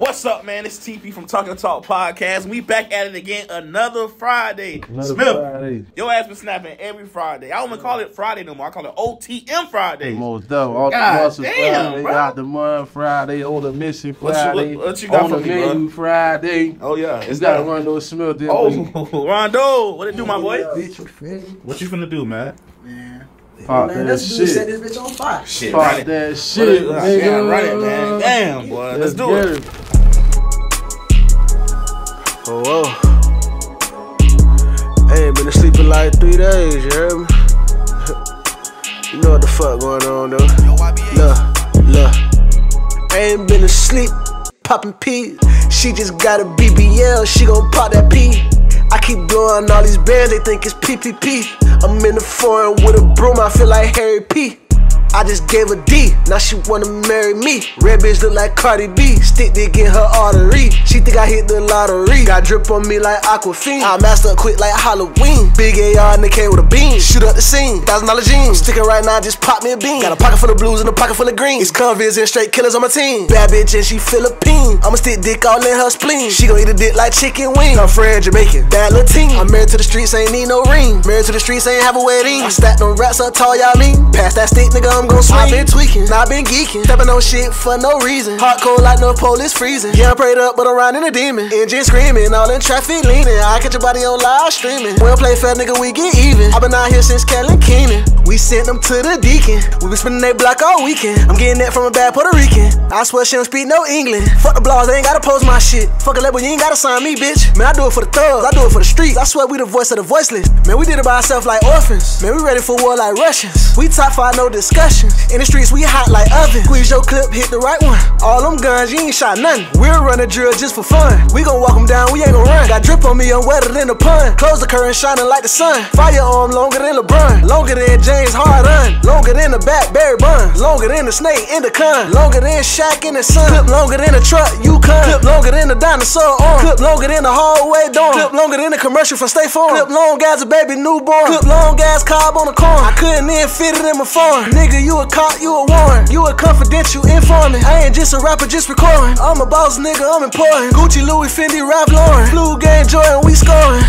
What's up, man? It's TP from Talking Talk Podcast. We back at it again another Friday. Another Smiff, Friday. your ass been snapping every Friday. I don't even call it Friday no more. I call it OTM Friday. Most done. All God the muscle damn, Friday, bro. out the month Friday, on the mission What you- Friday, what- what you got on for the me, bro? Friday. Oh yeah, It's it's gotta that. run those smell deals. Oh, Rondo, what it do, my boy? Bitch, you feel me? What you finna do, man? Man. Fuck man, that let's do shit. set this bitch on fire. Shit, run Fuck it. that shit, it, nigga. yeah, run man. Damn, boy, let's, Let's do get it. Three days, you me? you know what the fuck going on, though. Look, look. I ain't been asleep, popping P. She just got a BBL, she gon' pop that P. I keep blowing all these bands, they think it's PPP. I'm in the foreign with a broom, I feel like Harry P. I just gave her D, now she wanna marry me. Red bitch look like Cardi B, stick dick in her artery. She think I hit the lottery. Got drip on me like Aquafina. I masked up quick like Halloween. Big AR in the K with a beam. Shoot up the scene, thousand dollar jeans. Sticking right now, just pop me a bean. Got a pocket full of blues and a pocket full of green. It's convicts and straight killers on my team. Bad bitch and she Philippine. I'ma stick dick all in her spleen. She gon' eat a dick like chicken wing. I'm friend Jamaican, bad team. I'm married to the streets, ain't need no ring. Married to the streets, ain't have a wedding. I stack them rats up tall, y'all mean. Pass that stick, nigga, I'm gon' swing. I been tweaking, I been geeking. Stepping on shit for no reason. Hot cold like no police freezing. Yeah, I'm prayed up, but I'm riding a demon. Engine screaming, all in traffic leaning. I catch your body on live streaming. We don't play fair, nigga, we get even. i been out here since Kellen Keenan. We sent them to the deacon. We been spending they block all weekend. I'm getting that from a bad Puerto Rican. I swear she don't speak no English. Fuck the blogs, they ain't gotta post my shit. Fuck a label, you ain't gotta sign me, bitch. Man, I do it for the thugs, I do it for the streets. I swear we the voice of the voiceless. Man, we did it by ourselves like orphans. Man, we ready for war like Russians. We top five, no discussion. In the streets, we hot like oven. Squeeze your clip, hit the right one. All them guns, you ain't shot nothing. We'll run a drill just for fun. We gon' walk them down, we ain't gon' run. Got drip on me, I'm wetter than the pun. Close the current, shining like the sun. Firearm longer than LeBron. Longer than James Harden. Longer than the back, Barry Bonds. Longer than the snake in the con. Longer than Shaq in the sun. Clip longer than the truck, you con. Clip longer than the dinosaur arm. Clip longer than the hallway dorm. Clip longer than the commercial from State Farm. Clip long as a baby newborn. Clip long as cob on the corn. I couldn't even fit it in my phone. You a cop, you a warrant. You a confidential informant. I ain't just a rapper, just recording. I'm a boss nigga, I'm important. Gucci, Louis, Fendi, Ralph Lauren. Blue game, Jordan, we scoring.